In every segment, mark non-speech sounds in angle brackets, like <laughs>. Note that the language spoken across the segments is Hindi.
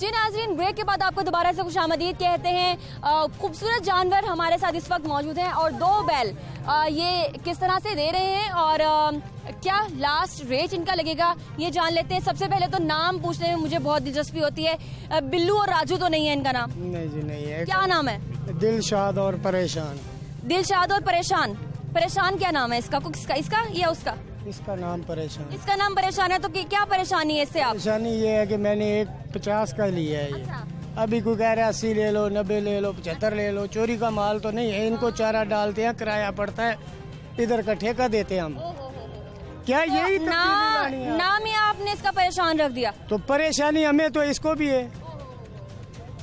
जी नाजरीन ब्रेक के बाद आपको दोबारा से खुश आमदीद कहते हैं। खूबसूरत जानवर हमारे साथ इस वक्त मौजूद हैं और दो बैल अ, ये किस तरह से दे रहे हैं और अ, क्या लास्ट रेट इनका लगेगा ये जान लेते हैं। सबसे पहले तो नाम पूछने में मुझे बहुत दिलचस्पी होती है। बिल्लू और राजू तो नहीं है इनका नाम? नहीं जी नहीं है। क्या नाम है? दिलशाद और परेशान। दिलशाद और परेशान। परेशान क्या नाम है इसका? किसका इसका या उसका? इसका नाम परेशान इसका नाम परेशान है तो कि- क्या परेशानी है इससे आप? परेशानी ये है कि मैंने एक पचास का लिया है ये। अच्छा। अभी कोई कह रहा है अस्सी ले लो नब्बे ले लो पचहत्तर ले लो चोरी का माल तो नहीं है इनको चारा डालते हैं किराया पड़ता है इधर का ठेका देते हैं हम। क्या तो यही ना नाम ही आपने इसका परेशान रख दिया। तो परेशानी हमें तो इसको भी है।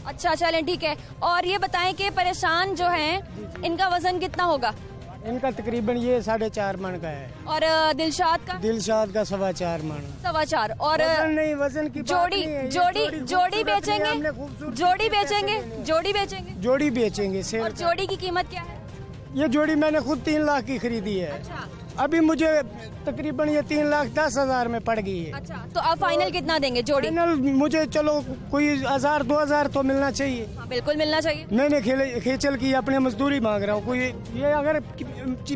अच्छा चलें ठीक है। और ये बताएँ कि परेशान जो हैं इनका वज़न कितना होगा? इनका तकरीबन ये साढ़े चार मन का है। और दिलशाद का? दिलशाद का सवा चार मन। सवा चार और वज़न नहीं वज़न की जोड़ी जोड़ी जोड़ी हमने बेचेंगे जोड़ी बेचेंगे? जोड़ी बेचेंगे? जोड़ी बेचेंगे और जोड़ी की कीमत क्या है? ये जोड़ी मैंने खुद तीन लाख की खरीदी है। अच्छा। अभी मुझे तकरीबन ये तीन लाख दस हज़ार में पड़ गई है। अच्छा तो आप फाइनल कितना देंगे जोड़ी? फाइनल मुझे चलो कोई हज़ार दो हज़ार तो मिलना चाहिए। हाँ, बिल्कुल मिलना चाहिए। मैंने खेचल की अपनी मजदूरी मांग रहा हूँ कोई ये अगर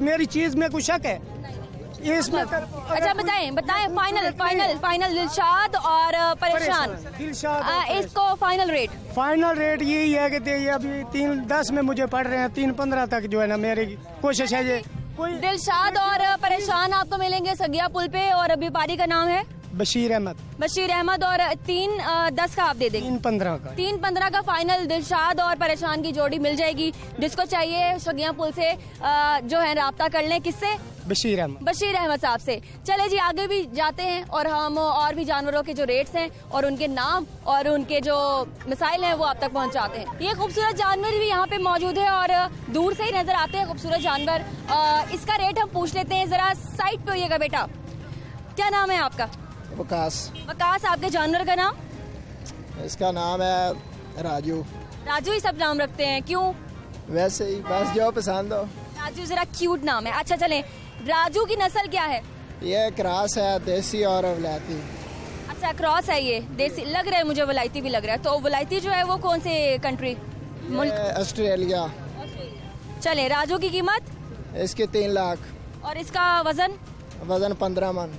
मेरी चीज़ में कुछ शक है? इसमें अच्छा बताए बताएँ फाइनल फाइनल फाइनल दिलशाद और परेशान। दिलशाद। इसको फाइनल रेट फाइनल रेट यही है कि देखिए अभी तीन दस में मुझे पढ़ रहे हैं तीन पंद्रह तक जो है ना मेरी कोशिश है ये। दिलशाद और परेशान आपको मिलेंगे सगिया पुल पे और अभी पारी का नाम है? बशीर अहमद। बशीर अहमद और तीन दस का आप दे देंगे। तीन पंद्रह का। तीन पंद्रह का फाइनल दिलशाद और परेशान की जोड़ी मिल जाएगी। जिसको चाहिए सगिया पुल से जो है रहा कर लें। किससे? बशीर अहमद। बशीर अहमद साहब से। चले जी आगे भी जाते हैं और हम और भी जानवरों के जो रेट्स हैं और उनके नाम और उनके जो मिसाइल हैं वो आप तक पहुंचाते हैं। ये खूबसूरत जानवर भी यहाँ पे मौजूद है और दूर से ही नज़र आते हैं खूबसूरत जानवर। इसका रेट हम पूछ लेते हैं जरा साइड पे होइएगा बेटा। क्या नाम है आपका? वकास। वकास आपके जानवर का नाम? इसका नाम है राजू। राजू ही सब नाम रखते हैं क्यों? वैसे ही बस जो पसंद हो। राजू जरा क्यूट नाम है। अच्छा चलें। राजू की नस्ल क्या है? ये क्रास है देसी और वलायती। अच्छा क्रॉस है ये। देसी लग रहा है मुझे वलायती भी लग रहा है। तो वलायती जो है वो कौन से कंट्री मुल्क? ऑस्ट्रेलिया। चले राजू की कीमत? इसके तीन लाख। और इसका वज़न? वज़न पंद्रह मन।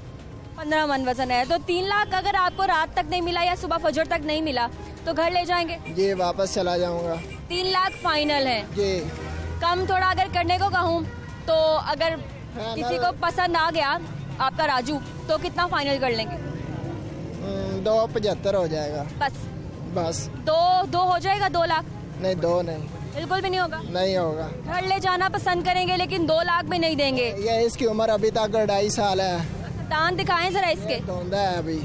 पंद्रह मन वज़न है। तो तीन लाख अगर आपको रात तक नहीं मिला या सुबह फजर तक नहीं मिला तो घर ले जाएँगे? जी वापस चला जाऊँगा। तीन लाख फाइनल है। जी। कम थोड़ा अगर करने को कहूँ तो अगर हाँ, किसी को पसंद आ गया आपका राजू तो कितना फाइनल कर लेंगे? हम्म, दो पचहत्तर हो जाएगा। बस। बस। दो दो हो जाएगा दो लाख? नहीं दो नहीं। बिल्कुल भी नहीं होगा? नहीं होगा। घर ले जाना पसंद करेंगे लेकिन दो लाख भी नहीं देंगे। ये इसकी उम्र अभी तक ढाई साल है। दांत दिखाएँ जरा इसके। धोंदा है अभी।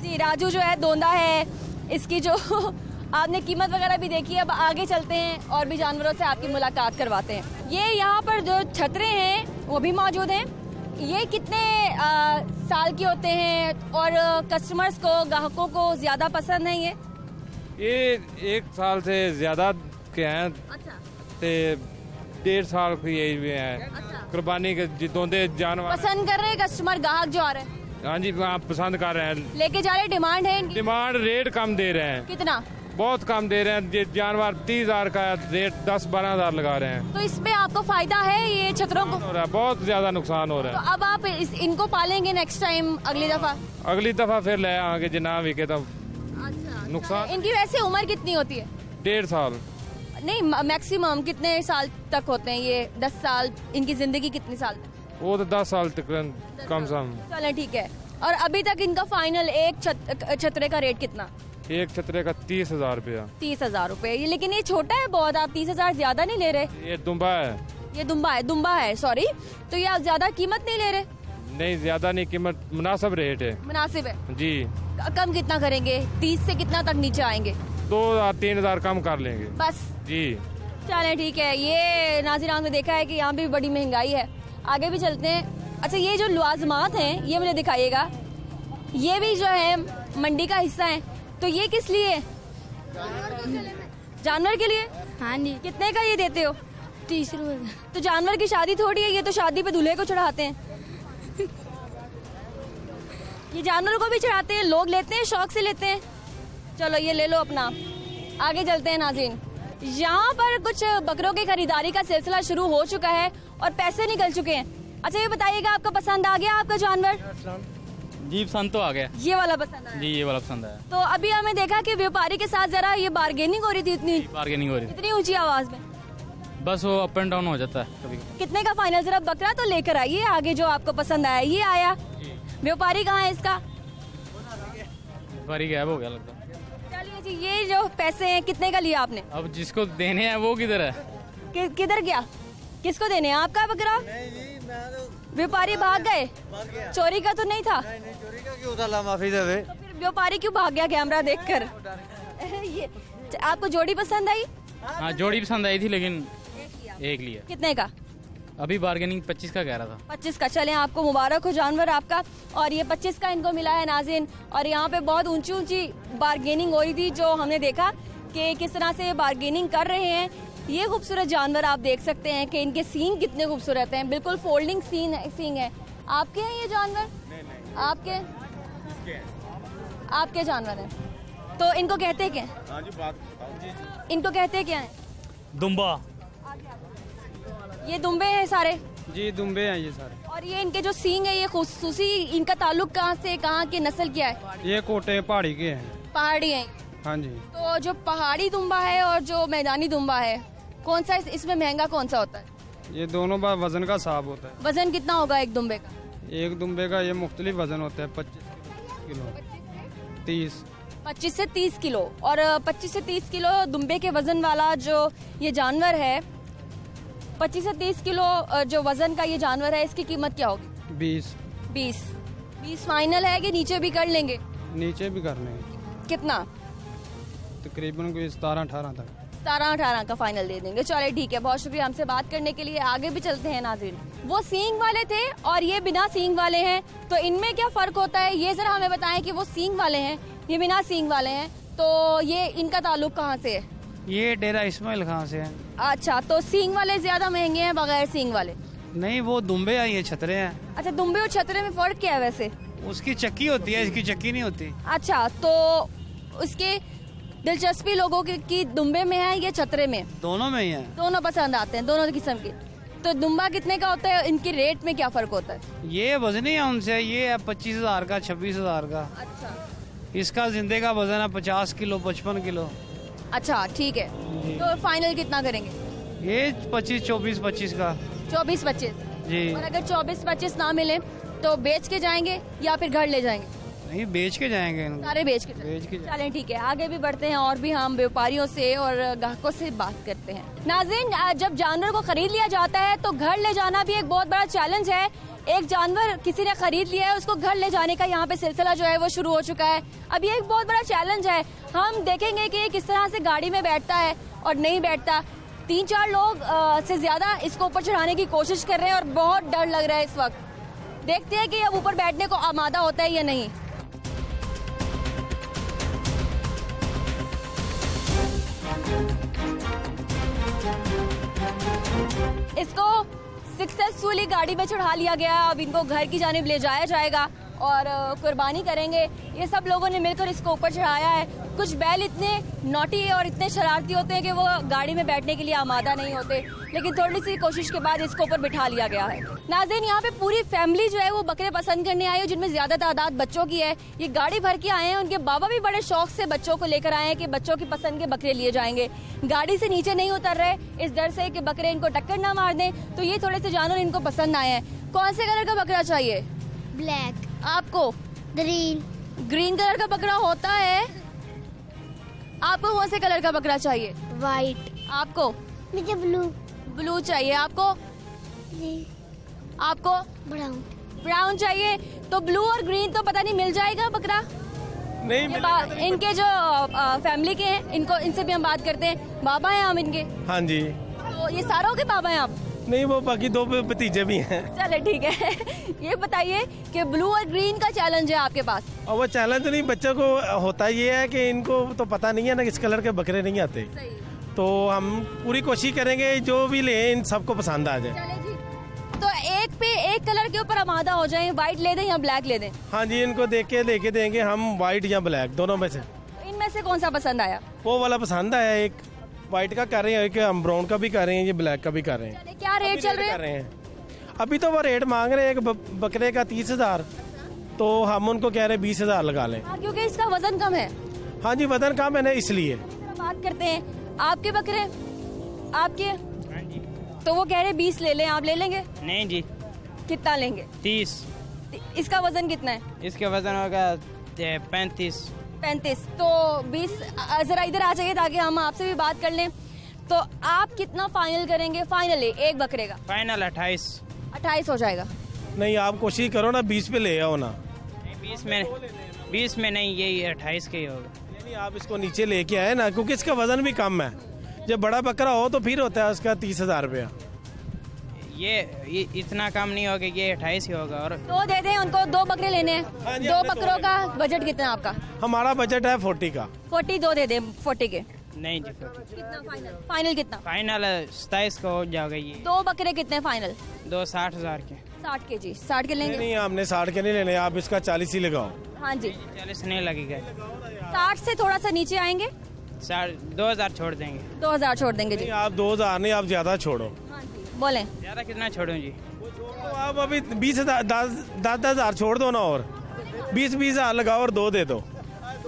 जी राजू जो है दोंदा है। इसकी जो <laughs> आपने कीमत वगैरह भी देखी है अब आगे चलते हैं और भी जानवरों से आपकी मुलाकात करवाते हैं। ये यहाँ पर जो छतरे हैं वो भी मौजूद हैं। ये कितने आ, साल के होते हैं और कस्टमर्स को ग्राहकों को ज़्यादा पसंद है ये? ये एक साल से ज़्यादा के हैं। अच्छा। ते डेढ़ साल की एज में है। अच्छा। कुर्बानी के जितों दे जानवर पसंद कर रहे हैं कस्टमर ग्राहक जो आ रहे हैं? हाँ जी आप पसंद कर रहे हैं। लेके जा रहे डिमांड है डिमांड रेट कम दे रहे हैं। कितना? बहुत कम दे रहे हैं। ये जानवर तीस हज़ार का रेट दस बारह हज़ार लगा रहे हैं। तो इसमें आपको फ़ायदा है ये छतरों को? हो रहा है बहुत ज़्यादा नुकसान हो रहा है। तो अब आप इस, इनको पालेंगे नेक्स्ट टाइम अगली दफ़ा? अगली दफ़ा फिर ले आगे जो ना बिके तो अच्छा। नुकसान इनकी वैसे उम्र कितनी होती है? डेढ़ साल। नहीं मैक्सिमम कितने साल तक होते हैं ये? दस साल इनकी ज़िंदगी कितने साल तक? वो तो दस साल तक कम से कम। चले ठीक है। और अभी तक इनका फाइनल एक छतरे का रेट कितना? एक छतरे का तीस हज़ार रुपया। तीस हज़ार रूपए लेकिन ये छोटा है बहुत आप तीस हज़ार ज़्यादा नहीं ले रहे? ये दुम्बा है। ये दुम्बा है दुम्बा है सॉरी तो ये आप ज़्यादा कीमत नहीं ले रहे? नहीं ज़्यादा नहीं कीमत मुनासिब रेट है। मुनासिब है? जी। कम कितना करेंगे? तीस से कितना तक नीचे आएँगे? दो हज़ार तीन हज़ार कम कर लेंगे। बस। जी। चले ठीक है। ये नाजिर ने देखा है कि यहाँ भी बड़ी महँगाई है। आगे भी चलते हैं। अच्छा ये जो लवाजमात हैं ये मुझे दिखाइएगा। ये भी जो है मंडी का हिस्सा है। तो ये किस लिए? है? जानवर के लिए? हाँ जी। कितने का ये देते हो? तीस रुपए तो जानवर की शादी थोड़ी है ये तो शादी पे दूल्हे को चढ़ाते हैं। <laughs> ये जानवर को भी चढ़ाते हैं लोग लेते हैं शौक से लेते हैं। चलो ये ले लो अपना। आगे चलते हैं नाजीन। यहाँ पर कुछ बकरों की खरीदारी का सिलसिला शुरू हो चुका है और पैसे निकल चुके हैं। अच्छा ये बताइएगा आपको पसंद आ गया आपका जानवर? जी पसंद तो आ गया। ये वाला पसंद आया। जी ये वाला पसंद आया। तो अभी हमें देखा कि व्यापारी के साथ जरा ये बार्गेनिंग हो रही थी इतनी। बार्गेनिंग हो रही इतनी ऊँची आवाज़ में। बस वो अप एंड डाउन हो जाता है कभी कितने का फाइनल जरा बकरा तो लेकर आइए आगे जो आपको पसंद आया। ये आया। व्यापारी कहाँ है इसका? व्यापारी गैप हो गया लगता जी ये जो पैसे हैं कितने का लिया आपने? अब जिसको देने हैं वो किधर है? कि, किधर गया? किसको देने हैं? आपका बकरा? व्यापारी भाग गए? चोरी का तो नहीं था? चोरी का क्यों था? माफ़ी देवे तो फिर व्यापारी क्यों भाग गया कैमरा देखकर? <laughs> <laughs> ये आपको जोड़ी पसंद आई? हाँ जोड़ी पसंद आई थी लेकिन एक लिया। कितने का? अभी बार्गेनिंग पच्चीस का कह रहा था। पच्चीस का। चले आपको मुबारक हो जानवर आपका। और ये पच्चीस का इनको मिला है नाजिन। और यहाँ पे बहुत ऊँची ऊँची बार्गेनिंग हो रही थी जो हमने देखा कि किस तरह से ये बार्गेनिंग कर रहे हैं। ये खूबसूरत जानवर आप देख सकते हैं कि इनके सींग कितने खूबसूरत हैं। बिल्कुल फोल्डिंग सीन है सींग है। आपके हैं ये जानवर? आपके? आपके जानवर हैं। तो इनको कहते क्या हैं? इनको कहते क्या है? दुम्बा। ये दुम्बे हैं सारे? जी दुम्बे हैं ये सारे। और ये इनके जो सींग है ये खूसूसी इनका ताल्लुक कहाँ से कहाँ के नस्ल क्या है? ये कोटे पहाड़ी के हैं। पहाड़ी है। हाँ जी। तो जो पहाड़ी दुम्बा है और जो मैदानी दुम्बा है कौन सा इसमें महँगा कौन सा होता है? ये दोनों बार वज़न का साफ़ होता है। वज़न कितना होगा एक दुम्बे का? एक दुम्बे का ये मुख्तलिफ़ वज़न होता है पच्चीस किलो। तीस। पच्चीस से तीस किलो। और पच्चीस से तीस किलो दुम्बे के वज़न वाला जो ये जानवर है पच्चीस से तीस किलो जो वज़न का ये जानवर है इसकी कीमत क्या होगी? बीस। बीस। बीस फाइनल है कि नीचे भी कर लेंगे? नीचे भी कर लेंगे। कितना? तकरीबन कोई सतारह अठारह तक। सतारह अठारह का फाइनल दे देंगे। चले ठीक है बहुत शुक्रिया हमसे बात करने के लिए। आगे भी चलते हैं नाजिन वो सींग वाले थे और ये बिना सींग वाले हैं तो इनमें क्या फ़र्क होता है? ये जरा हमें बताएँ कि वो सींग वाले हैं ये बिना सींग वाले हैं तो ये इनका ताल्लुक कहाँ से है? ये डेरा इसमाइल खान से है। अच्छा तो सींग वाले ज़्यादा महँगे हैं बगैर सींग वाले? नहीं वो दुम्बे आई है छतरे हैं। अच्छा दुम्बे और छतरे में फ़र्क क्या है वैसे? उसकी चक्की होती है इसकी चक्की नहीं होती। अच्छा तो उसके दिलचस्पी लोगों की, की दुम्बे में है या छतरे में? दोनों में ही है। दोनों पसंद आते हैं दोनों किस्म के। तो दुम्बा कितने का होता है इनकी रेट में क्या फ़र्क होता है? ये वजनी है उनसे ये है पच्चीस हज़ार का छब्बीस हज़ार का। अच्छा। इसका जिंदे का वज़न है पचास किलो पचपन किलो। अच्छा ठीक है। तो फाइनल कितना करेंगे? ये पच्चीस चौबीस पच्चीस का। चौबीस पच्चीस। जी। और अगर चौबीस पच्चीस ना मिले तो बेच के जाएँगे या फिर घर ले जाएँगे? नहीं बेच के जाएँगे। सारे बेच के बेच के। चलें ठीक है। आगे भी बढ़ते हैं और भी हम व्यापारियों से और ग्राहकों से बात करते हैं। नाजिन जब जानवर को खरीद लिया जाता है तो घर ले जाना भी एक बहुत बड़ा चैलेंज है। एक जानवर किसी ने खरीद लिया है उसको घर ले जाने का यहाँ पे सिलसिला जो है वो शुरू हो चुका है। अब ये एक बहुत बड़ा चैलेंज है। हम देखेंगे कि किस तरह से गाड़ी में बैठता है और नहीं बैठता। तीन चार लोग अ, से ज़्यादा इसको ऊपर चढ़ाने की कोशिश कर रहे हैं और बहुत डर लग रहा है इस वक्त। देखते हैं कि अब ऊपर बैठने को आमादा होता है या नहीं। इसको सक्सेसफुली गाड़ी में चढ़ा लिया गया। अब इनको घर की जानब ले जाया जाएगा। और कुर्बानी करेंगे। ये सब लोगों ने मिलकर इसको ऊपर चढ़ाया है। कुछ बैल इतने नोटी और इतने शरारती होते हैं कि वो गाड़ी में बैठने के लिए आमादा नहीं होते। लेकिन थोड़ी सी कोशिश के बाद इसको ऊपर बिठा लिया गया है। नाजिन यहाँ पे पूरी फैमिली जो है वो बकरे पसंद करने आई है, जिनमें ज़्यादा तादाद बच्चों की है। ये गाड़ी भर के आए हैं। उनके बाबा भी बड़े शौक से बच्चों को लेकर आए हैं कि बच्चों की पसंद के बकरे लिए जाएँगे। गाड़ी से नीचे नहीं उतर रहे। इस डर से कि बकरे इनको टक्कर ना मार दें तो ये थोड़े से जानवर इनको पसंद आए हैं। कौन से कलर का बकरा चाहिए? ब्लैक। आपको ग्रीन ग्रीन कलर का बकरा होता है। आपको कौन से कलर का बकरा चाहिए? वाइट आपको? मुझे ब्लू ब्लू चाहिए। आपको? आपको? ब्राउन ब्राउन चाहिए। तो ब्लू और ग्रीन तो पता नहीं मिल जाएगा बकरा? नहीं ये बा- इनके जो फैमिली के हैं इनको इनसे भी हम बात करते हैं। बाबा हैं हम इनके। हाँ जी। तो ये सारों के बाबा हैं आप? नहीं वो बाकी दो भतीजे भी हैं। चले ठीक है। <laughs> ये बताइए कि ब्लू और ग्रीन का चैलेंज है आपके पास। और वो चैलेंज नहीं बच्चों को होता ये है कि इनको तो पता नहीं है ना किस कलर के बकरे नहीं आते। तो हम पूरी कोशिश करेंगे जो भी ले इन सबको पसंद आ जाए। तो एक पे एक कलर के ऊपर हम आधा हो जाए व्हाइट ले दें या ब्लैक ले दें? हाँ जी इनको देख के लेके देंगे हम व्हाइट या ब्लैक दोनों में से। इनमें से कौन सा पसंद आया? वो वाला पसंद आया एक। वाइट का कर रहे हैं एक हम ब्राउन का भी कर रहे हैं ये ब्लैक का भी कर रहे हैं। क्या रेट चल रहे कर हैं रहे हैं। अभी तो वो रेट मांग रहे हैं एक बकरे का तीस हज़ार। तो हम उनको कह रहे हैं बीस हज़ार लगा लें। हाँ, क्योंकि इसका वज़न कम है। हाँ जी वज़न कम है ना इसलिए। बात करते हैं। आपके बकरे? आपके? तो वो कह रहे बीस ले लें आप ले लेंगे? नहीं जी। कितना लेंगे? तीस। इसका वज़न कितना है? इसका वज़न होगा पैंतीस। पैंतीस। तो बीस जरा इधर आ जाइए ताकि हम आपसे भी बात कर लें। तो आप कितना फाइनल करेंगे? फाइनली एक बकरे का। फाइनल अट्ठाईस। अट्ठाईस हो जाएगा। नहीं आप कोशिश करो ना बीस पे ले आओ ना। बीस में बीस में नहीं यही अट्ठाईस का ही होगा। नहीं आप इसको नीचे लेके आए ना क्योंकि इसका वज़न भी कम है। जब बड़ा बकरा हो तो फिर होता है उसका तीस हज़ार रुपया। ये, ये इतना कम नहीं होगा ये अट्ठाईस ही होगा और दो दे दें उनको दो बकरे लेने हैं। हाँ दो बकरों का बजट कितना है आपका? हमारा बजट है फोर्टी का। फोर्टी दो दे दें फोर्टी के। नहीं जी कितना फाइनल फाइनल कितना? फाइनल सताईस का हो जाएगा ये। दो बकरे कितने फाइनल दो साठ हज़ार के। साठ के जी साठ के लेंगे। नहीं आपने साठ के नहीं लेने आप इसका चालीस ही लगाओ। हाँ जी। चालीस नहीं लगेगा। साठ से थोड़ा सा नीचे आएँगे? दो हज़ार छोड़ देंगे। दो हज़ार छोड़ देंगे जी। आप दो हज़ार नहीं आप ज़्यादा छोड़ो। बोलें। ज़्यादा कितना छोड़ो जी? तो आप अभी बीस दस दस हज़ार छोड़ दो ना और। बीस बीस हज़ार लगाओ और दो दे दो।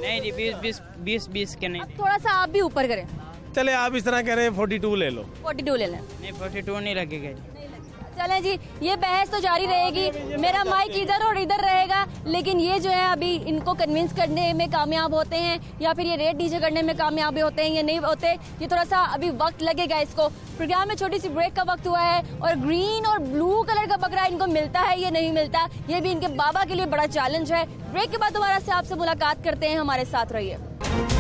नहीं जी बीस बीस बीस बीस के नहीं। थोड़ा सा आप भी ऊपर करें। चले आप इस तरह करें फोर्टी टू ले लो। फोर्टी टू ले लें। नहीं फोर्टी टू नहीं लगेगा जी। चलें जी। ये बहस तो जारी रहेगी। मेरा माइक इधर और इधर रहेगा लेकिन ये जो है अभी इनको कन्विंस करने में कामयाब होते हैं या फिर ये रेट नीचे करने में कामयाब होते हैं या नहीं होते। ये थोड़ा सा अभी वक्त लगेगा इसको। प्रोग्राम में छोटी सी ब्रेक का वक्त हुआ है और ग्रीन और ब्लू कलर का बकरा इनको मिलता है या नहीं मिलता। ये भी इनके बाबा के लिए बड़ा चैलेंज है। ब्रेक के बाद दोबारा से आपसे मुलाकात करते हैं हमारे साथ रहिए।